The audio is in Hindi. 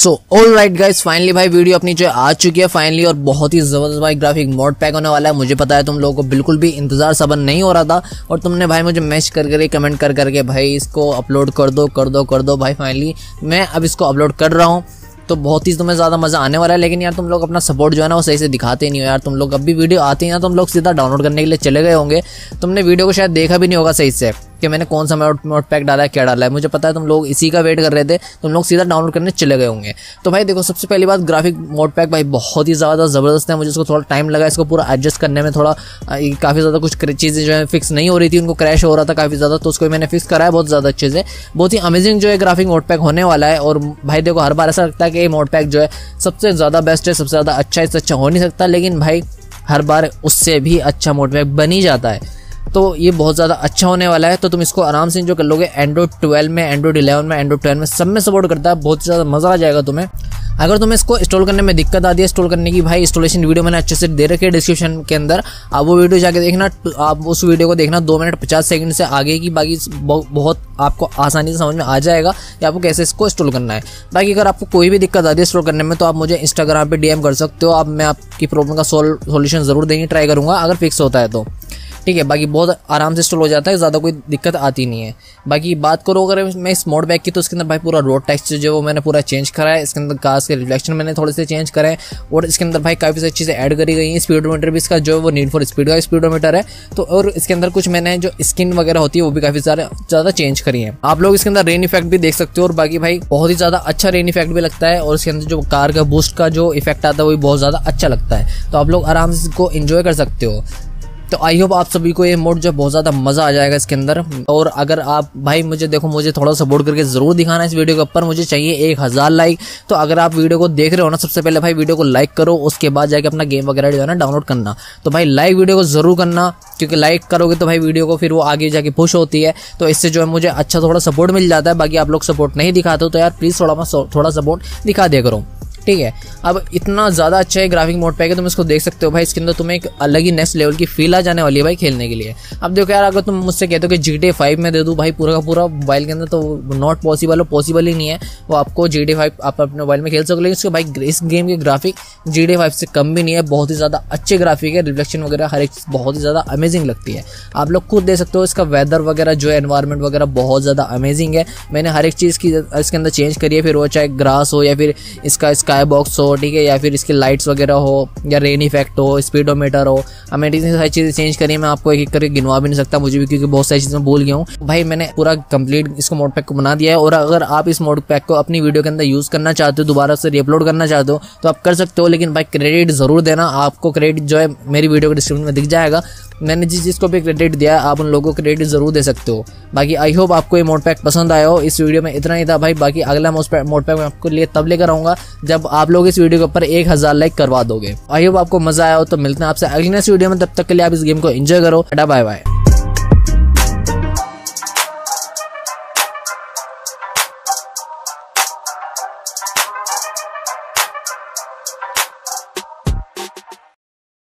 So all right guys finally भाई वीडियो अपनी जो आ चुकी है फाइनली और बहुत ही ज़बरदस्त भाई ग्राफिक मोड पैक होने वाला है। मुझे पता है तुम लोगों को बिल्कुल भी इंतज़ार सबर नहीं हो रहा था और तुमने भाई मुझे मैच कर कर कमेंट कर करके भाई इसको अपलोड कर दो कर दो कर दो भाई फाइनली मैं अब इसको अपलोड कर रहा हूँ। तो बहुत ही तुम्हें ज़्यादा मज़ा आने वाला है, लेकिन यार तुम लोग अपना सपोर्ट जो है ना वो सही से दिखाते नहीं हो यार। तुम लोग अब भी वीडियो आती है ना तुम लोग सीधा डाउनलोड करने के लिए चले गए होंगे। तुमने वीडियो को शायद देखा भी नहीं होगा सही से। कि मैंने कौन सा मोड मोड पैक डाला है, क्या डाला है? मुझे पता है तुम लोग इसी का वेट कर रहे थे, तुम लोग सीधा डाउनलोड करने चले गए होंगे। तो भाई देखो, सबसे पहली बात ग्राफिक मोड पैक भाई बहुत ही ज़्यादा ज़बरदस्त है। मुझे इसको थोड़ा टाइम लगा, इसको पूरा एडजस्ट करने में थोड़ा काफ़ी ज़्यादा कुछ चीज़ें जो है फिक्स नहीं हो रही थी, उनको क्रैश हो रहा था काफ़ी ज़्यादा तो उसको मैंने फिक्स करा है बहुत ज़्यादा अच्छे से। बहुत ही अमेजिंग जो है ग्राफिक मोड पैक होने वाला है और भाई देखो, हर बार ऐसा लगता है कि ये मोड पैक जो है सबसे ज़्यादा बेस्ट है, सबसे ज़्यादा अच्छा इससे अच्छा हो नहीं सकता, लेकिन भाई हर बार उससे भी अच्छा मोड पैक बन ही जाता है। तो ये बहुत ज़्यादा अच्छा होने वाला है तो तुम इसको आराम से जो कर लोगे। एंड्रॉइड ट्वेल्व में एंड्रॉइड इलेवन में एंड्रॉइड ट्वेल्व में सब में सपोर्ट करता है, बहुत ज़्यादा मज़ा आ जाएगा तुम्हें। अगर तुम्हें इसको इंस्टॉल करने में दिक्कत आती है इंस्टॉल करने की, भाई इंस्टॉलेशन वीडियो मैंने अच्छे से दे रखी है डिस्क्रिप्शन के अंदर। आप वो वीडियो जाके देखना, आप उस वीडियो को देखना, दो मिनट पचास सेकंड से आगे की, बाकी बहुत आपको आसानी से समझ में आ जाएगा कि आपको कैसे इसको इंस्टॉल करना है। बाकी अगर आपको कोई भी दिक्कत आती है इंस्टॉल करने में तो आप मुझे इंस्टाग्राम पर डीएम कर सकते हो। आप, मैं आपकी प्रॉब्लम का सोल्यूशन ज़रूर देंगे ट्राई करूँगा, अगर फिक्स होता है तो। ठीक है, बाकी बहुत आराम से इंस्टॉल हो जाता है, ज़्यादा कोई दिक्कत आती नहीं है। बाकी बात करो, अगर मैं इस मोड बैग की तो इसके अंदर भाई पूरा रोड टेक्स्ट जो वो मैंने पूरा चेंज करा है। इसके अंदर कार्स के रिफ्लेक्शन मैंने थोड़े से चेंज करे और इसके अंदर भाई काफ़ी सारी चीज़ें ऐड करी गई हैं। स्पीडोमीटर भी इसका जो है वो नीड फॉर स्पीड का स्पीडोमीटर है। तो और इसके अंदर कुछ मैंने जो स्किन वगैरह होती है, वो भी काफ़ी सारे, ज़्यादा चेंज करी है। आप लोग इसके अंदर रेन इफ़ेक्ट भी देख सकते हो और बाकी भाई बहुत ही ज़्यादा अच्छा रेन इफ़ेक्ट भी लगता है और इसके अंदर जो कार का बूस्ट का जो इफ़ेक्ट आता है, वो भी बहुत ज़्यादा अच्छा लगता है। तो आप लोग आराम से इसको इन्जॉय कर सकते हो। तो आई होप आप सभी को ये मोड जो बहुत ज़्यादा मज़ा आ जाएगा इसके अंदर। और अगर आप, भाई मुझे देखो, मुझे थोड़ा सपोर्ट करके ज़रूर दिखाना इस वीडियो के ऊपर। मुझे चाहिए एक हज़ार लाइक तो अगर आप वीडियो को देख रहे हो ना, सबसे पहले भाई वीडियो को लाइक करो, उसके बाद जाके अपना गेम वगैरह जो है ना डाउनलोड करना। तो भाई लाइक वीडियो को ज़रूर करना, क्योंकि लाइक करोगे तो भाई वीडियो को फिर वो आगे जाके पुश होती है। तो इससे जो है मुझे अच्छा थोड़ा सपोर्ट मिल जाता है, बाकी आप लोग सपोर्ट नहीं दिखाते हो तो यार प्लीज़ थोड़ा थोड़ा सपोर्ट दिखा दिया करो। ठीक है। अब इतना ज़्यादा अच्छा है ग्राफिक मोड पैक है तुम इसको देख सकते हो भाई, इसके अंदर तुम्हें एक अलग ही नेक्स्ट लेवल की फील आ जाने वाली है भाई खेलने के लिए। अब देखो यार, अगर तुम मुझसे कहते हो कि जी टी फाइव में दे दूँ भाई पूरा का पूरा मोबाइल के अंदर तो नॉट पॉसिबल हो पॉसिबल ही नहीं है। वो आपको जी टी फाइव आप अपने मोबाइल में खेल सको लेकिन इसके भाई इस गेम के ग्राफिक जी टी फाइव से कम भी नहीं है। बहुत ही ज़्यादा अच्छे ग्राफिक है रिफ्लेक्शन वगैरह हर एक बहुत ही ज़्यादा अमेजिंग लगती है। आप लोग खुद देख सकते हो, इसका वेदर वगैरह जो है एनवायरमेंट वगैरह बहुत ज़्यादा अमेजिंग है। मैंने हर एक चीज़ की, इसके अंदर चेंज करी है, फिर वो चाहे ग्रास हो या फिर इसका इसका स्काई बॉक्स हो, ठीक है? या फिर इसकी लाइट्स वगैरह हो, या रेन इफ़ेक्ट हो स्पीडोमीटर हो। मैंने इतनी सारी चीज़ें चेंज करी मैं आपको एक एक करके गिनवा भी नहीं सकता मुझे भी, क्योंकि बहुत सारी चीज़ें भूल गया हूँ। भाई, मैंने पूरा कंप्लीट इसको मोड पैक को बना दिया है, और अगर आप इस मोड पैक को अपनी वीडियो के अंदर यूज़ करना चाहते हो, दोबारा से रिअपलोड करना चाहते हो तो आप कर सकते हो, लेकिन भाई क्रेडिट ज़रूर देना। आपको क्रेडिट जो है, मेरी वीडियो के डिस्क्रिप्शन में दिख जाएगा। मैंने जिस जिसको भी क्रेडिट दिया, आप उन लोगों को क्रेडिट ज़रूर दे सकते हो। बाकी आई होप आपको ये मोड पैक पसंद आया हो। इस वीडियो में इतना ही था भाई। बाकी अगला मोड पैक मैं आपको लिए तब लेकर आऊँगा, जब आप लोग इस वीडियो के ऊपर एक हज़ार लाइक करवा दोगे। आई होप आपको मज़ा आया हो तो मिलते हैं आपसे अगले नेक्स्ट वीडियो में। तब तक के लिए आप इस गेम को एंजॉय करो। Bye bye